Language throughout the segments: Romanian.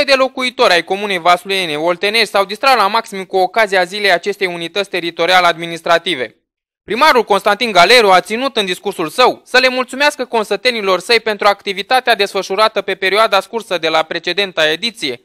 Sute de locuitori ai comunei Vasluiene, Oltenești s-au distrat la maxim cu ocazia zilei acestei unități teritoriale administrative. Primarul Constantin Galeru a ținut în discursul său să le mulțumească consătenilor săi pentru activitatea desfășurată pe perioada scursă de la precedenta ediție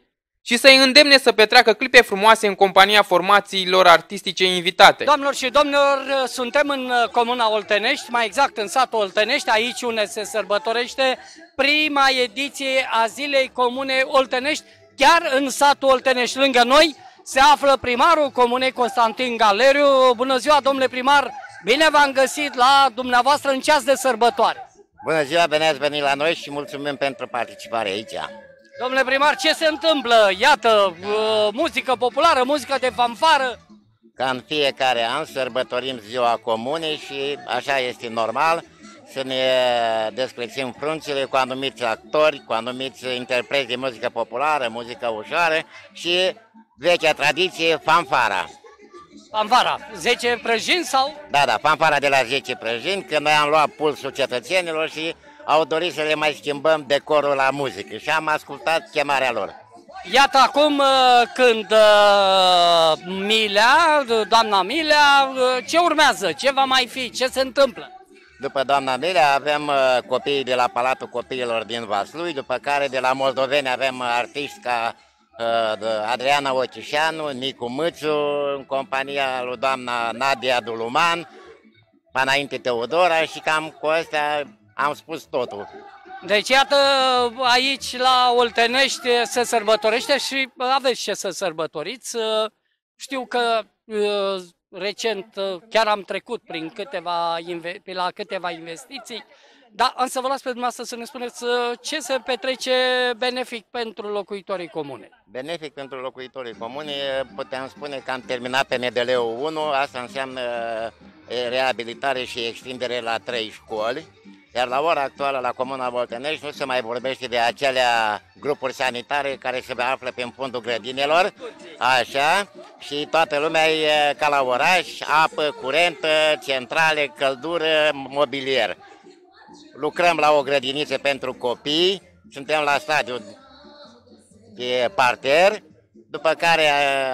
și să-i îndemne să petreacă clipe frumoase în compania formațiilor artistice invitate. Doamnelor și domnilor, suntem în comuna Oltenești, mai exact în satul Oltenești, aici unde se sărbătorește prima ediție a Zilei Comune Oltenești, chiar în satul Oltenești. Lângă noi se află primarul comunei Constantin Galeriu. Bună ziua, domnule primar! Bine v-am găsit la dumneavoastră în ceas de sărbătoare. Bună ziua, bine ați venit la noi și mulțumim pentru participare aici. Domnule primar, ce se întâmplă? Iată, uh, muzică populară, muzică de fanfară. Ca în fiecare an sărbătorim ziua comunei și așa este normal să ne descrețim frunțile cu anumiți actori, cu anumiți interpreți de muzică populară, muzică ușoară și vechea tradiție, fanfara. Fanfara, 10 prăjini sau? Da, da, fanfara de la 10 prăjini, când noi am luat pulsul cetățenilor și au dorit să le mai schimbăm decorul la muzică și am ascultat chemarea lor. Iată acum uh, când uh, Milea, doamna Milea, uh, ce urmează? Ce va mai fi? Ce se întâmplă? După doamna Milea avem copiii de la Palatul Copiilor din Vaslui, după care de la Moldoveni avem artiști ca Adriana Ochișanu, Nicu Mâțu, în compania lui doamna Nadia Duluman, Panainte Teodora și cam cu astea am spus totul. Deci iată, aici la Oltenești se sărbătorește și aveți ce să sărbătoriți. Știu că recent chiar am trecut prin câteva, la câteva investiții, dar am să vă las pe dumneavoastră să ne spuneți ce se petrece benefic pentru locuitorii comune. Benefic pentru locuitorii comune, puteam spune că am terminat pe NDL-ul 1, asta înseamnă reabilitare și extindere la trei școli iar la ora actuală, la Comuna Boltenești, nu se mai vorbește de acelea grupuri sanitare care se află pe fundul grădinilor, așa, și toată lumea e ca la oraș, apă, curent, centrale, căldură, mobilier. Lucrăm la o grădiniță pentru copii, suntem la stadiu de parter, după care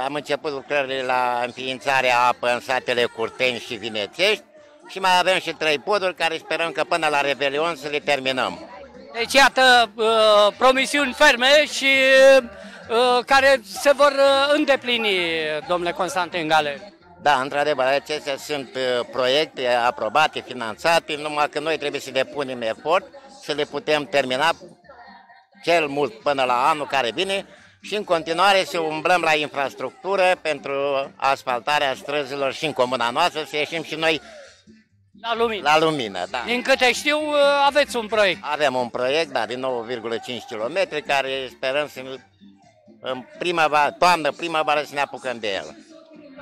am început lucrările la înființarea apă în satele Curteni și Vinețești, și mai avem și trei poduri care sperăm că până la Revelion să le terminăm. Deci iată uh, promisiuni ferme și uh, care se vor uh, îndeplini, domnule Constantin Gale. Da, într-adevăr, acestea sunt proiecte aprobate, finanțate, numai că noi trebuie să depunem efort să le putem termina cel mult până la anul care vine și în continuare să umblăm la infrastructură pentru asfaltarea străzilor și în comuna noastră, să ieșim și noi la lumină. La lumină, da. Din câte știu, uh, aveți un proiect. Avem un proiect, da, de 9,5 km, care sperăm să în primăvară, toamnă, primăvară să ne apucăm de el.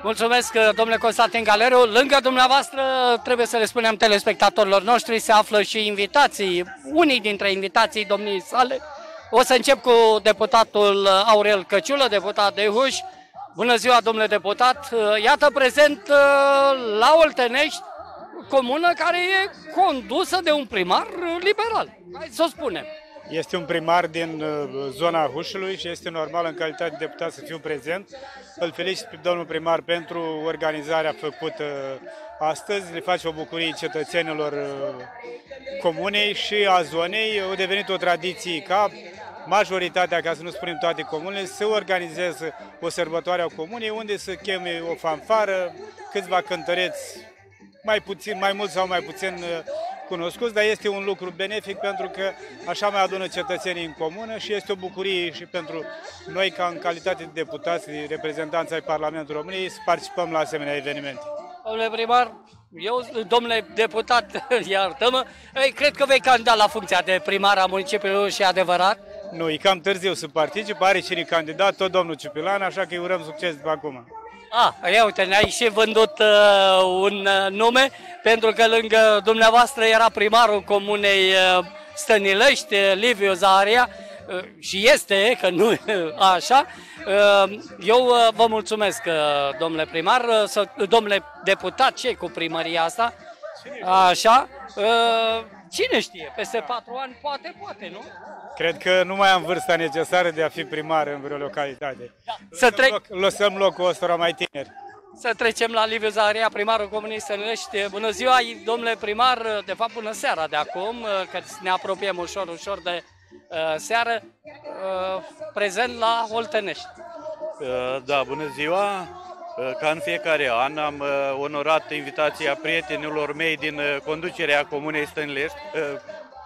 Mulțumesc, uh, domnule Constantin Galeru. Lângă dumneavoastră, trebuie să le spunem telespectatorilor noștri, se află și invitații, unii dintre invitații domnii sale. O să încep cu deputatul Aurel Căciulă, deputat de Huș. Bună ziua, domnule deputat! Uh, iată prezent la Oltenești, comună care e condusă de un primar liberal. Hai să o spunem. Este un primar din uh, zona Hușului și este normal în calitate de deputat să fiu prezent. Îl felicit pe domnul primar pentru organizarea făcută astăzi. Le face o bucurie cetățenilor uh, comunei și a zonei. A devenit o tradiție ca majoritatea, ca să nu spunem toate comunele, să organizeze o sărbătoare a comunei unde să cheme o fanfară, câțiva cântăreți mai puțin, mai mult sau mai puțin uh, cunoscuți, dar este un lucru benefic pentru că așa mai adună cetățenii în comună și este o bucurie și pentru noi ca în calitate de deputați, reprezentanți ai Parlamentului României, să participăm la asemenea evenimente. Domnule primar, eu, domnule deputat, iartă-mă, cred că vei candida la funcția de primar a municipiului și adevărat? Nu, e cam târziu să particip, are cine candidat, tot domnul Cipilan, așa că îi urăm succes de acum. Ah, ia uite, ne-ai și vândut uh, un uh, nume, pentru că lângă dumneavoastră era primarul comunei uh, Stănilești, uh, Liviu Zaharia, uh, și este, că nu așa. Uh, eu uh, vă mulțumesc, uh, domnule primar, uh, să, domnule deputat, ce cu primăria asta? Așa. Uh, cine știe, peste patru ani poate, poate, nu? Cred că nu mai am vârsta necesară de a fi primar în vreo localitate. Da. Să trec, Loc, lăsăm locul ăstora mai tineri. Să trecem la Liviu Zaharia, primarul Comunei Stănilești. Bună ziua, domnule primar, de fapt bună seara de acum, că ne apropiem ușor, ușor de uh, seară, uh, prezent la Oltenești. Uh, Da, bună ziua! Uh, Ca în fiecare an am uh, onorat invitația prietenilor mei din uh, conducerea Comunei Stănilești, uh,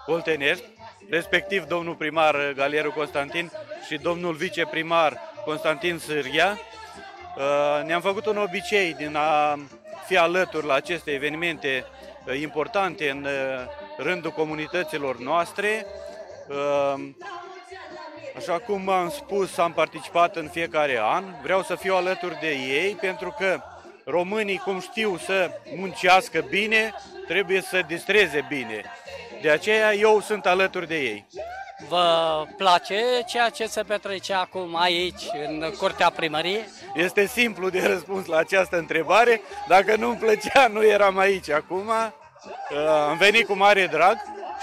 Oltenești, respectiv domnul primar uh, Galeru Constantin și domnul viceprimar Constantin Sârghia. Uh, Ne-am făcut un obicei din a fi alături la aceste evenimente uh, importante în uh, rândul comunităților noastre. Uh, Așa cum am spus, am participat în fiecare an. Vreau să fiu alături de ei pentru că românii, cum știu să muncească bine, trebuie să distreze bine. De aceea eu sunt alături de ei. Vă place ceea ce se petrece acum aici, în curtea primăriei? Este simplu de răspuns la această întrebare. Dacă nu-mi plăcea, nu eram aici acum. Uh, Am venit cu mare drag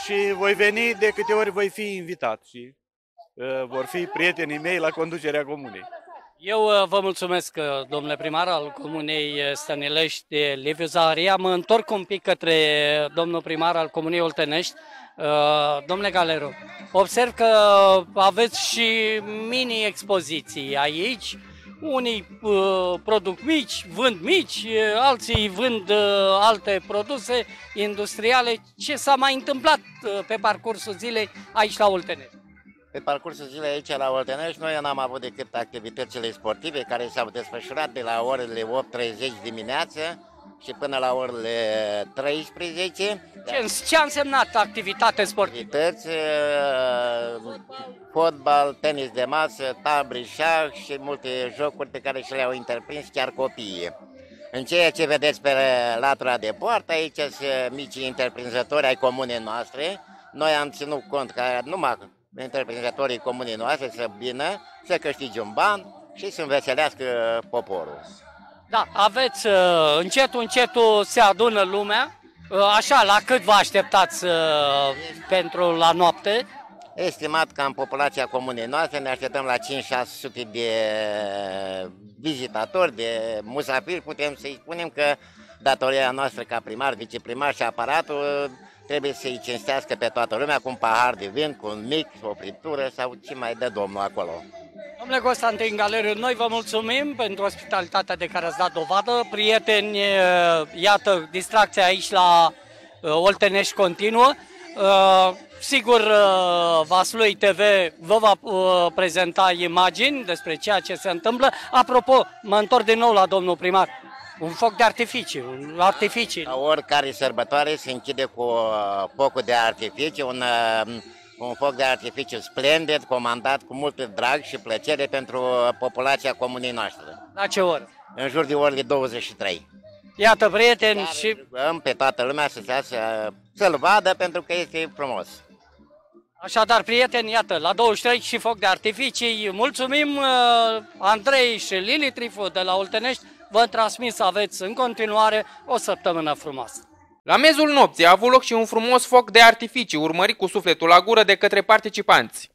și voi veni de câte ori voi fi invitat și uh, vor fi prietenii mei la conducerea comunei. Eu uh, vă mulțumesc, uh, domnule primar al Comunei uh, Stănilești, Liviu Zaharia. Mă întorc un pic către domnul primar al Comunei Oltenești. Uh, Domnule Galeru, observ că aveți și mini-expoziții aici. Unii uh, produc mici, vând mici, uh, alții vând uh, alte produse industriale. Ce s-a mai întâmplat uh, pe parcursul zilei aici la Oltenești? Pe parcursul zilei aici la Oltenești, noi n-am avut decât activitățile sportive care s-au desfășurat de la orele 8.30 dimineață și până la orele 13. Ce, ce a însemnat activitate sportivă? Activități, uh, fotbal, tenis de masă, tabri, șah și multe jocuri pe care și le-au întreprins chiar copiii. În ceea ce vedeți pe latura de poartă, aici sunt micii întreprinzători ai comunei noastre. Noi am ținut cont că numai întreprinzătorii comunei noastre să vină, să câștige un ban și să înveselească poporul. Da, aveți uh, încetul, încetul se adună lumea. Uh, Așa, la cât vă așteptați uh, pentru la noapte? Estimat că în populația comunei noastre ne așteptăm la 5-600 de vizitatori, de musafiri, putem să-i spunem că datoria noastră ca primar, viceprimar și aparatul trebuie să-i cinstească pe toată lumea cu un pahar de vin, cu un mic, o friptură sau ce mai dă domnul acolo. Domnule Constantin Galeriu, noi vă mulțumim pentru ospitalitatea de care ați dat dovadă. Prieteni, uh, iată, distracția aici la uh, Oltenești continuă. Uh, Sigur, uh, Vaslui TV vă va uh, prezenta imagini despre ceea ce se întâmplă. Apropo, mă întorc din nou la domnul primar. Un foc de artificii, un artificii. La oricare sărbătoare se închide cu uh, focul de artificiu, un, uh, un foc de artificiu splendid, comandat cu mult drag și plăcere pentru populația comunei noastre. La ce oră? În jur de orele 23. Iată, prieteni, Dar și rugăm pe toată lumea să se iasă, să-l vadă pentru că este frumos. Așadar, prieteni, iată, la 23 și foc de artificii. Mulțumim uh, Andrei și Lili Trifu de la Oltenești. Vă transmis să aveți în continuare o săptămână frumoasă. La mezul nopții a avut loc și un frumos foc de artificii, urmărit cu sufletul la gură de către participanți.